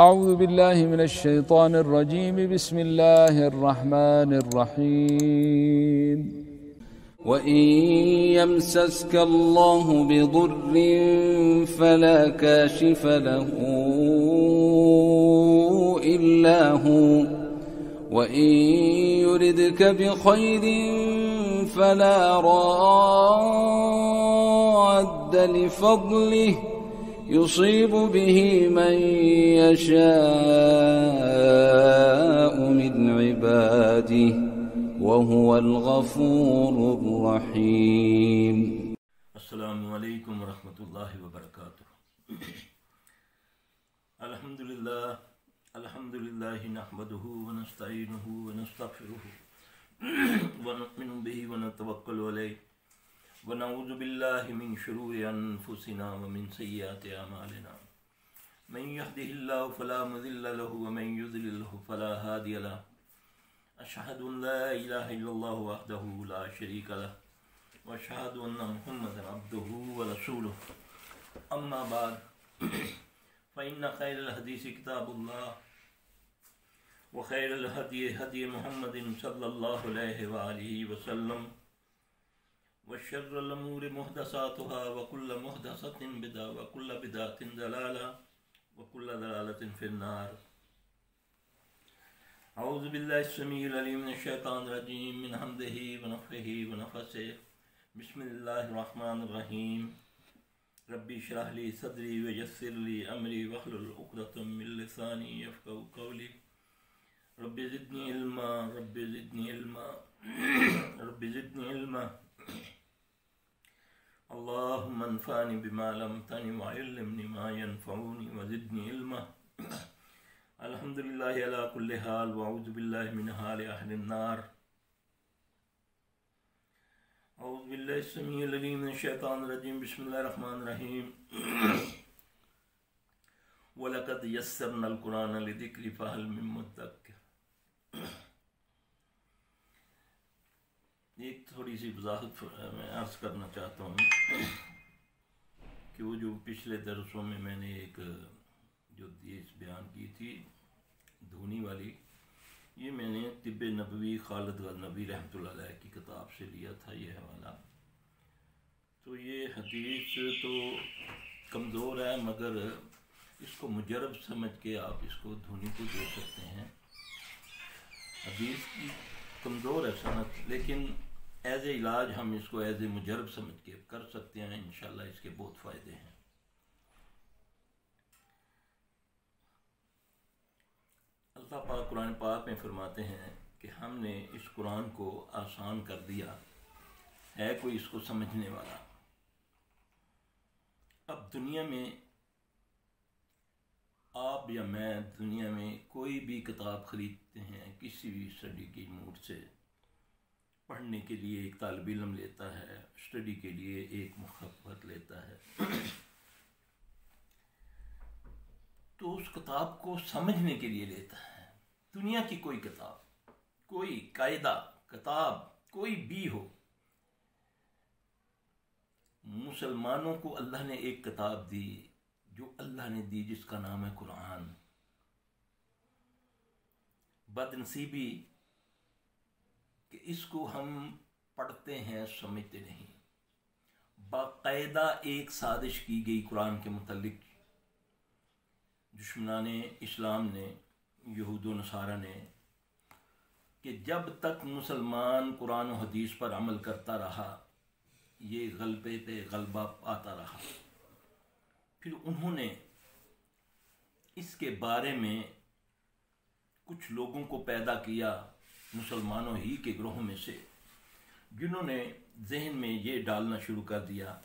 أعوذ بالله من الشيطان الرجيم. بسم الله الرحمن الرحيم. وإن يمسسك الله بضر فلا كاشف له إلا هو. وإن يردك بخير فلا راد لفضله. يصيب به من يشاء من عباده وهو الغفور الرحيم. السلام علیکم ورحمۃ اللہ وبرکاتہ الحمد للہ الحمد للہ نحمده ونستعینه ونستغفره ونؤمن به ونتوکل علیہ ونعوذ باللہ من شرور انفسنا ومن سیئات اعمالنا من يهده الله فلا مضل له ومن يضلل فلا هادي له. اشهد ان لا اله الا الله وحده لا شريك له. واشهد ان محمدا عبده ورسوله. اما بعد فان خير الحديث كتاب الله. وخير الهدي هدي محمد صلى الله عليه واله وسلم. وشر الأمور محدثاتها وكل محدثة بدعة وكل بدعة ضلالة وكل ضلالة في النار. أعوذ بالله السميع العليم من الشيطان الرجيم من حمده ونفخه ونفسه. بسم الله الرحمن الرحيم. ربي اشرح لي صدري ويسر لي أمري واحلل عقدة من لساني يفقهوا قولي. ربي زدني علما ربي زدني علما. ربي زدني علما. اللهم انفعني بما علمتني وعلمني ما ينفعني وزدني علما. الحمد لله على كل حال وأعوذ بالله من حال أهل النار. أعوذ بالله السميع العليم من الشيطان الرجيم بسم الله الرحمن الرحيم ولقد يسرنا القرآن لذكر فهل من مدكر تھوڑی سی وضاحت میں عرض کرنا چاہتا ہوں کہ وہ جو پچھلے درسوں میں میں نے ایک، جو دیش بیان کی تھی، دھونی والی، یہ میں نے طب نبوی خالد غنبی رحمۃ اللہ علیہ کی کتاب سے لیا تھا، یہ حوالہ۔ تو یہ حدیث تو کمزور ہے، مگر اس کو مجرب سمجھ کے آپ اس کو دھونی کو دے سکتے ہیں۔ حدیث کی کمزور ہے صنعت لیکن ایز اے علاج ہم اس کو ایز اے مجرب سمجھ کے کر سکتے ہیں، انشاءاللہ اس کے بہت فائدے ہیں۔ اللہ پاک قرآن پاک میں فرماتے ہیں کہ ہم نے اس قرآن کو آسان کر دیا، ہے کوئی اس کو سمجھنے والا؟ اب دنیا میں آپ یا میں دنیا میں کوئی بھی کتاب خریدتے ہیں کسی بھی اسٹڈی کی موڈ سے پڑھنے کے لیے ایک طالب علم لیتا ہے اسٹڈی کے لیے ایک محبت لیتا ہے۔ تو اس کتاب کو سمجھنے کے لیے لیتا ہے۔ دنیا کی کوئی کتاب، کوئی قاعدہ، کتاب، کوئی بھی ہو۔ مسلمانوں کو اللہ نے ایک کتاب دی جو اللہ نے دی جس کا نام ہے قرآن۔ بد نصیبی کہ اس کو ہم پڑھتے ہیں، سمجھتے نہیں۔ باقاعدہ ایک سازش کی گئی قرآن کے متعلق۔ دشمنان اسلام نے، یہود و نصارہ نے کہ جب تک مسلمان قرآن و حدیث پر عمل کرتا رہا، یہ غلبے پہ غلبہ آتا رہا۔ پھر انہوں نے اس کے بارے میں کچھ لوگوں کو پیدا کیا۔ مسلمانوں ہی کے گروہوں میں سے جنہوں نے ذہن میں یہ ڈالنا شروع کر دیا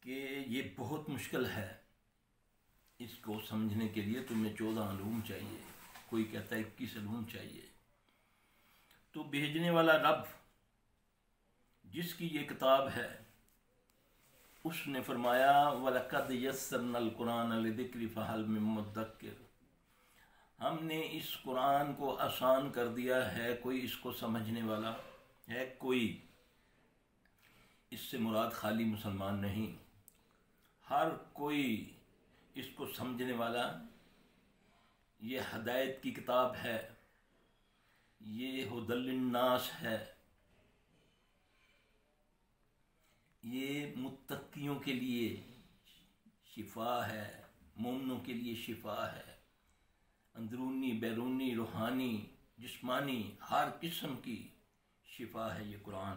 کہ یہ بہت مشکل ہے۔ اس کو سمجھنے کے لیے تمہیں چودہ علوم چاہیے۔ کوئی کہتا ہے اکیس علوم چاہیے۔ تو بھیجنے والا رب جس کی یہ کتاب ہے، اس نے فرمایا، وَلَقَدْ يَسَّرْنَا الْقُرْآنَ لِذِكْرِ فَحَلْ مِن مُدَّكِّرْ۔ ہم نے اس قرآن کو آسان کر دیا ہے، کوئی اس کو سمجھنے والا ہے کوئی۔ اس سے مراد خالی مسلمان نہیں۔ ہر کوئی اس کو سمجھنے والا، یہ ہدایت کی کتاب ہے، یہ حدل الناس ہے۔ یہ متقیوں کے لیے شفا ہے، مومنوں کے لیے شفا ہے۔ اندرونی، بیرونی، روحانی، جسمانی، ہر قسم کی شفا ہے یہ قرآن۔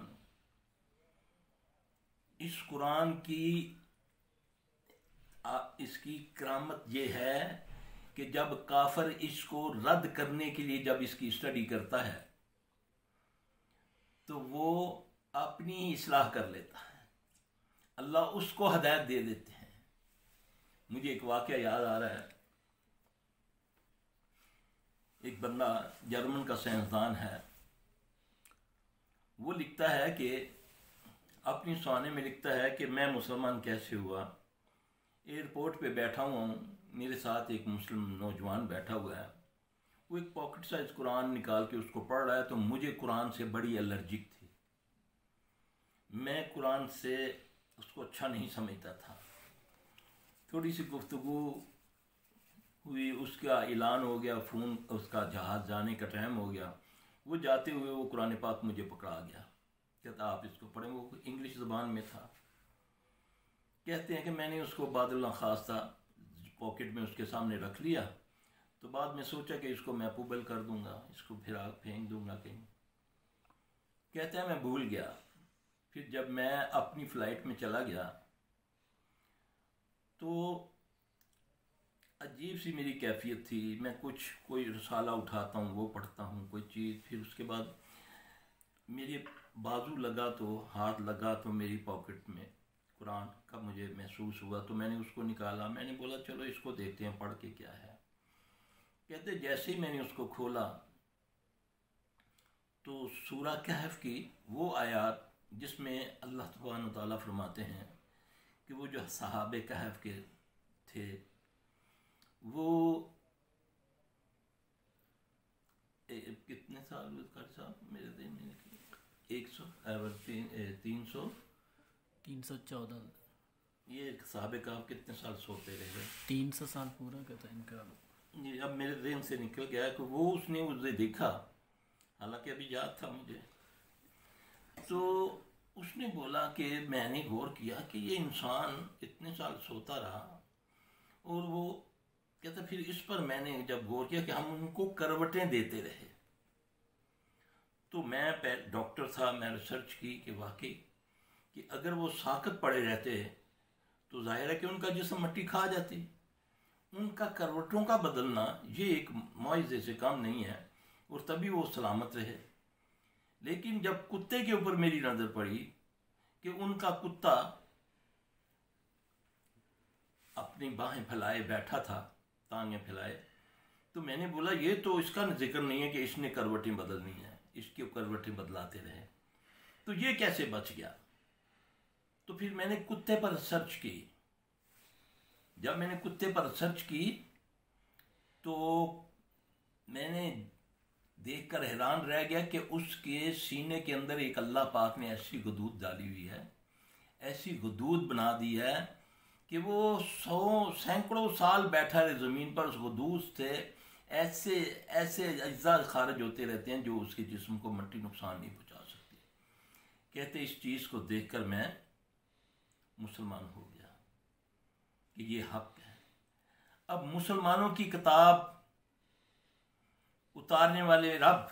اس قرآن کی اس کی کرامت یہ ہے کہ جب کافر اس کو رد کرنے کے لیے جب اس کی اسٹڈی کرتا ہے، تو وہ اپنی اصلاح کر لیتا ہے۔ اللہ اس کو ہدایت دے دیتے ہیں۔ مجھے ایک واقعہ یاد آ رہا ہے۔ ایک بندہ جرمن کا سائنسدان ہے، وہ لکھتا ہے کہ اپنی سوانے میں لکھتا ہے کہ میں مسلمان کیسے ہوا؟ ایئرپورٹ پہ بیٹھا ہوا ہوں، میرے ساتھ ایک مسلم نوجوان بیٹھا ہوا ہے۔ وہ ایک پاکٹ سائز قرآن نکال کے اس کو پڑھ رہا ہے، تو مجھے قرآن سے بڑی الرجک تھی۔ میں قرآن سے اس کو اچھا نہیں سمجھتا تھا۔ تھوڑی سی گفتگو اس کا اعلان ہو گیا، فون اس کا جہاز جانے کا ٹائم ہو گیا۔ وہ جاتے ہوئے وہ قرآن پاک مجھے پکڑا گیا۔ کہتا، آپ اس کو پڑھیں، وہ انگلش زبان میں تھا۔ کہتے ہیں کہ میں نے اس کو باد اللہ خاص تھا پاکٹ میں اس کے سامنے رکھ لیا۔ تو بعد میں سوچا کہ اس کو میں پوبل کر دوں گا، اس کو پھر آگ پھینک دوں گا کہیں۔ کہتے ہیں میں بھول گیا۔ پھر جب میں اپنی فلائٹ میں چلا گیا، تو عجیب سی میری کیفیت تھی۔ میں کچھ، کوئی رسالہ اٹھاتا ہوں، وہ پڑھتا ہوں، کوئی چیز، پھر اس کے بعد میری بازو لگا تو، ہاتھ لگا تو میری پاکٹ میں قرآن کا مجھے محسوس ہوا۔ تو میں نے اس کو نکالا۔ میں نے بولا، چلو اس کو دیکھتے ہیں، پڑھ کے کیا ہے۔ کہتے، جیسے ہی میں نے اس کو کھولا تو سورہ کہف کی وہ آیات جس میں اللہ تبان و تعالیٰ فرماتے ہیں کہ وہ جو صحاب کہف کے تھے وہ کتنے سال صاحب؟ میرے دن میں ایک سو تین سو۔ تین سو چودہ۔ یہ صحابہ کا کتنے سال سوتے رہے تین سو سال پورا کہتا ہے ان کا؟ یہ اب میرے ذہن سے نکل گیا کہ وہ اس نے اسے دیکھا۔ حالانکہ ابھی یاد تھا مجھے۔ تو اس نے بولا کہ میں نے غور کیا کہ یہ انسان اتنے سال سوتا رہا اور وہ کہتا پھر اس پر میں نے جب غور کیا کہ ہم ان کو کروٹیں دیتے رہے۔ تو میں ڈاکٹر تھا میں ریسرچ کی کہ واقعی کہ اگر وہ ساکت پڑے رہتے تو ظاہر ہے کہ ان کا جسم مٹی کھا جاتی۔ ان کا کروٹوں کا بدلنا یہ ایک معاوضے سے کام نہیں ہے اور تبھی وہ سلامت رہے۔ لیکن جب کتے کے اوپر میری نظر پڑی کہ ان کا کتا اپنی باہیں پھیلائے بیٹھا تھا ٹانگیں پھیلائے۔ تو میں نے بولا، یہ تو اس کا ذکر نہیں ہے کہ اس نے کروٹیں بدلنی ہے اس کی کروٹیں بدلاتے رہے۔ تو یہ کیسے بچ گیا؟ تو پھر میں نے کتے پر سرچ کی۔ جب میں نے کتے پر سرچ کی، تو میں نے دیکھ کر حیران رہ گیا کہ اس کے سینے کے اندر ایک اللہ پاک نے ایسی غدود ڈالی ہوئی ہے، ایسی غدود بنا دی ہے کہ وہ سو سینکڑوں سال بیٹھا رہے زمین پر، اس کو دوست تھے ایسے ایسے اجزاء خارج ہوتے رہتے ہیں جو اس کے جسم کو مٹی نقصان نہیں پہنچا سکتی کہتے اس چیز کو دیکھ کر میں مسلمان ہو گیا کہ یہ حق ہے۔ اب مسلمانوں کی کتاب اتارنے والے رب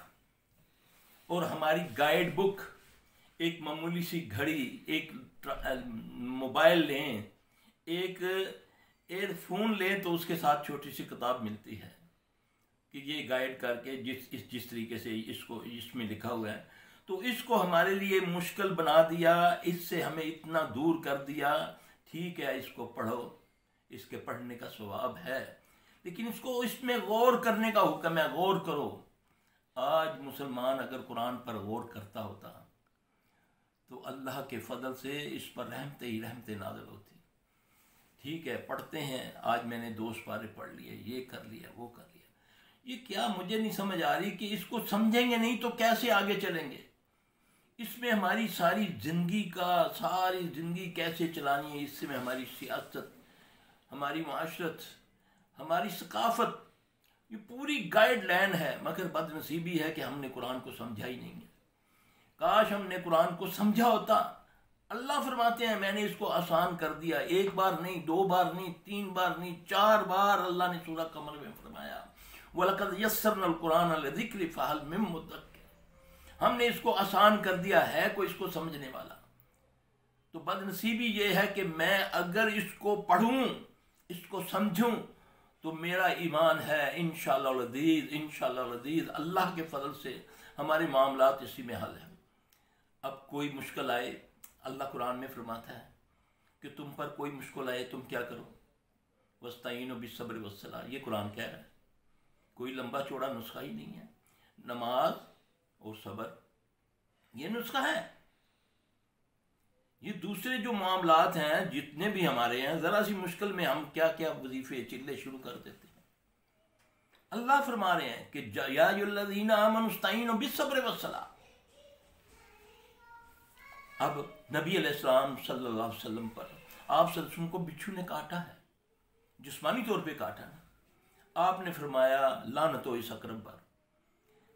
اور ہماری گائیڈ بک ایک معمولی سی گھڑی، ایک موبائل لیں ایک ایئر فون لیں تو اس کے ساتھ چھوٹی سی کتاب ملتی ہے کہ یہ گائیڈ کر کے جس اس جس طریقے سے اس کو اس میں لکھا ہوا ہے۔ تو اس کو ہمارے لیے مشکل بنا دیا، اس سے ہمیں اتنا دور کر دیا۔ ٹھیک ہے، اس کو پڑھو۔ اس کے پڑھنے کا ثواب ہے۔ لیکن اس کو اس میں غور کرنے کا حکم ہے، غور کرو۔ آج مسلمان اگر قرآن پر غور کرتا ہوتا تو اللہ کے فضل سے اس پر رحمتے ہی رحمتے نازل ہوتی۔ ٹھیک ہے، پڑھتے ہیں۔ آج میں نے دوست پارے پڑھ لیے، یہ کر لیا، وہ کر لیا۔ یہ کیا مجھے نہیں سمجھ آ رہی کہ اس کو سمجھیں گے نہیں تو کیسے آگے چلیں گے؟ اس میں ہماری ساری زندگی کا، ساری زندگی کیسے چلانی ہے، اس سے میں ہماری سیاست، ہماری معاشرت، ہماری ثقافت، یہ پوری گائیڈ لائن ہے۔ مگر بد نصیبی ہے کہ ہم نے قرآن کو سمجھا ہی نہیں ہے۔ کاش ہم نے قرآن کو سمجھا ہوتا۔ اللہ فرماتے ہیں، میں نے اس کو آسان کر دیا۔ ایک بار نہیں، دو بار نہیں، تین بار نہیں، چار بار اللہ نے سورہ کمر میں فرمایا۔ وَلَقَدْ يَسَّرْنَا الْقُرْآنَ لِذِكْرِ فَهَلْ مِن مُدَّكِّرٍ۔ ہم نے اس کو آسان کر دیا ہے، کوئی اس کو سمجھنے والا۔ تو بد نصیبی یہ ہے کہ میں اگر اس کو پڑھوں، اس کو سمجھوں، تو میرا ایمان ہے انشاءاللہ العزیز انشاءاللہ العزیز اللہ کے فضل سے ہمارے معاملات اسی میں حل ہیں۔ اب کوئی مشکل آئے اللہ قرآن میں فرماتا ہے کہ تم پر کوئی مشکل آئے تم کیا کرو؟ وسطین و بصبر وسلح یہ قرآن کہہ رہا ہے؟ کوئی لمبا چوڑا نسخہ ہی نہیں ہے۔ نماز اور صبر، یہ نسخہ ہے۔ یہ دوسرے جو معاملات ہیں، جتنے بھی ہمارے ہیں، ذرا سی مشکل میں ہم کیا کیا وظیفے، چلے شروع کر دیتے ہیں۔ اللہ فرما رہے ہیں کہ یا الذین آمنوا استعینوا بالصبر والصلاۃ اب نبی علیہ السلام صلی اللہ علیہ وسلم پر آپ صلی اللہ علیہ وسلم کو بچھو نے کاٹا ہے، جسمانی طور پہ کاٹا نا۔ آپ نے فرمایا لانت ہو اس اکرم پر۔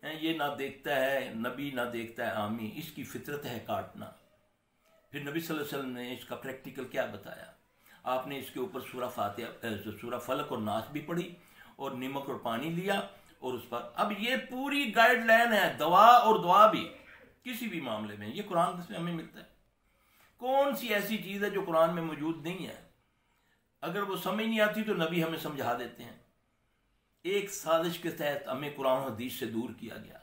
یہ نہ دیکھتا ہے، نبی نہ دیکھتا ہے آمی اس کی فطرت ہے کاٹنا۔ پھر نبی صلی اللہ علیہ وسلم نے اس کا پریکٹیکل کیا بتایا۔ آپ نے اس کے اوپر سورہ فاتحہ سورہ فلق اور ناس بھی پڑھی اور نمک اور پانی لیا اور اس پر۔ اب یہ پوری گائیڈ لائن ہے دوا اور دعا بھی۔ کسی بھی معاملے میں، یہ قرآن سے ہمیں ملتا ہے۔ کون سی ایسی چیز ہے جو قرآن میں موجود نہیں ہے؟ اگر وہ سمجھ نہیں آتی تو نبی ہمیں سمجھا دیتے ہیں۔ ایک سازش کے تحت ہمیں قرآن حدیث سے دور کیا گیا۔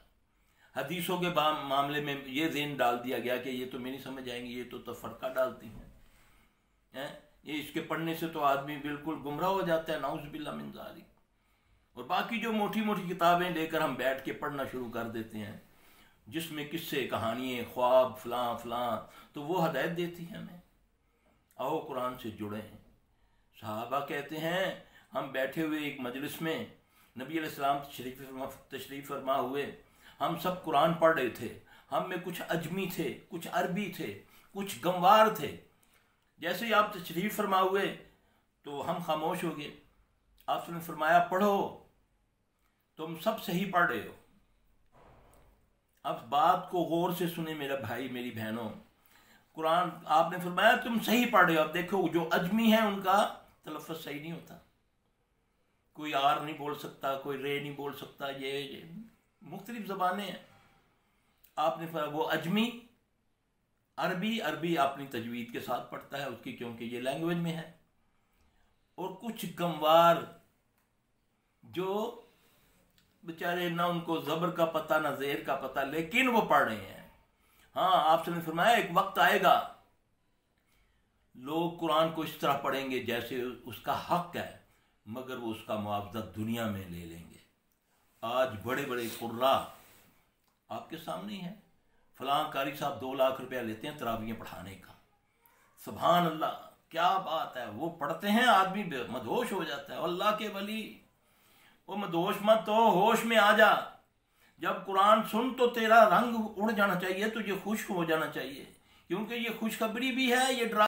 حدیثوں کے معاملے میں یہ ذہن ڈال دیا گیا کہ یہ تو میں نہیں سمجھ آئیں گے یہ تو تفرقہ ڈالتی ہیں۔ یہ اس کے پڑھنے سے تو آدمی بالکل گمراہ ہو جاتا ہے ناؤز باللہ من ذالک۔ اور باقی جو موٹی موٹی کتابیں لے کر ہم بیٹھ کے پڑھنا شروع کر دیتے ہیں جس میں قصے کہانیاں، خواب فلاں فلاں، تو وہ ہدایت دیتی ہیں ہمیں۔ آؤ قرآن سے جڑے ہیں صحابہ کہتے ہیں، ہم بیٹھے ہوئے ایک مجلس میں، نبی علیہ السلام تشریف تشریف فرما ہوئے۔ ہم سب قرآن پڑھ رہے تھے۔ ہم میں کچھ اجمی تھے، کچھ عربی تھے، کچھ گموار تھے۔ جیسے ہی آپ تشریف فرما ہوئے، تو ہم خاموش ہو گئے۔ آپ نے فرمایا، پڑھو۔ تم سب صحیح پڑھ رہے ہو۔ اب بات کو غور سے سنے میرا بھائی، میری بہنوں۔ قرآن آپ نے فرمایا، تم صحیح پڑھ رہے ہو۔ اب دیکھو، جو اجمی ہے، ان کا تلفظ صحیح نہیں ہوتا۔ کوئی آر نہیں بول سکتا، کوئی رے نہیں بول سکتا۔ یہ مختلف زبانیں ہیں۔ آپ نے فرمایا، وہ اجمی عربی عربی اپنی تجوید کے ساتھ پڑھتا ہے، اس کی کیونکہ یہ لینگویج میں ہے۔ اور کچھ گموار جو بیچارے نہ ان کو زبر کا پتہ، نہ زیر کا پتہ، لیکن وہ پڑھ رہے ہیں۔ ہاں آپ سے نے فرمایا، ایک وقت آئے گا، لوگ قرآن کو اس طرح پڑھیں گے جیسے اس کا حق ہے، مگر وہ اس کا معاوضہ دنیا میں لے لیں گے۔ آج بڑے بڑے قرا آپ کے سامنے ہیں۔ فلاں قاری صاحب دو لاکھ روپیہ لیتے ہیں تراویاں پڑھانے کا۔ سبحان اللہ، کیا بات ہے؟ وہ پڑھتے ہیں، آدمی مدہوش ہو جاتا ہے۔ اللہ کے ولی او مدوش مت تو ہوش میں آ جا جب قرآن سن تو تیرا رنگ اڑ جانا چاہیے تو یہ خوش ہو جانا چاہیے کیونکہ یہ خوشخبری بھی ہے یہ ڈرا